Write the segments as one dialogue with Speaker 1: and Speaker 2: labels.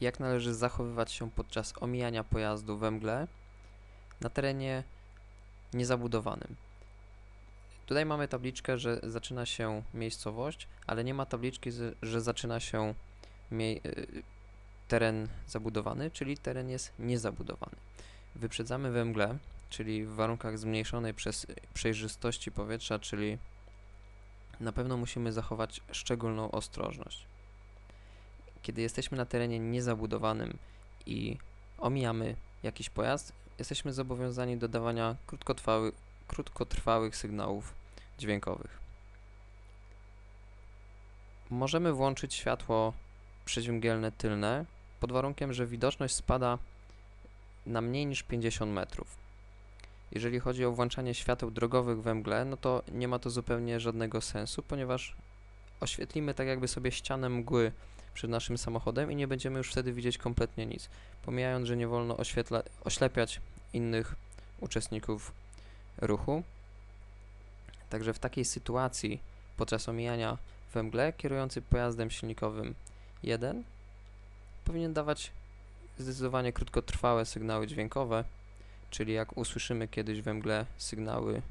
Speaker 1: jak należy zachowywać się podczas omijania pojazdu we mgle na terenie niezabudowanym. Tutaj mamy tabliczkę, że zaczyna się miejscowość, ale nie ma tabliczki, że zaczyna się y, teren zabudowany, czyli teren jest niezabudowany. Wyprzedzamy we mgle, czyli w warunkach zmniejszonej przez przejrzystości powietrza, czyli na pewno musimy zachować szczególną ostrożność. Kiedy jesteśmy na terenie niezabudowanym i omijamy jakiś pojazd, jesteśmy zobowiązani do dawania krótkotrwały, krótkotrwałych sygnałów dźwiękowych. Możemy włączyć światło przeciwmgielne tylne pod warunkiem, że widoczność spada na mniej niż 50 metrów. Jeżeli chodzi o włączanie świateł drogowych we mgle, no to nie ma to zupełnie żadnego sensu, ponieważ oświetlimy tak jakby sobie ścianę mgły przed naszym samochodem i nie będziemy już wtedy widzieć kompletnie nic, pomijając, że nie wolno oświetla- oślepiać innych uczestników ruchu. Także w takiej sytuacji podczas omijania we mgle kierujący pojazdem silnikowym 1 powinien dawać zdecydowanie krótkotrwałe sygnały dźwiękowe, czyli jak usłyszymy kiedyś we mgle sygnały,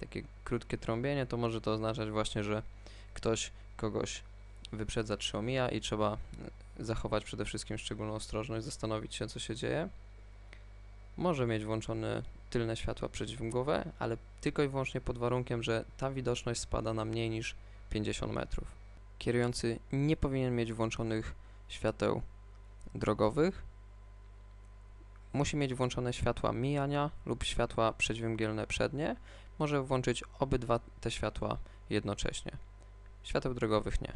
Speaker 1: takie krótkie trąbienie, to może to oznaczać właśnie, że ktoś kogoś wyprzedza czy omija i trzeba e, zachować przede wszystkim szczególną ostrożność, zastanowić się, co się dzieje. Może mieć włączone tylne światła przeciwmgłowe, ale tylko i wyłącznie pod warunkiem, że ta widoczność spada na mniej niż 50 metrów. Kierujący nie powinien mieć włączonych świateł drogowych. Musi mieć włączone światła mijania lub światła przeciwmgielne przednie. Może włączyć obydwa te światła jednocześnie. Świateł drogowych nie.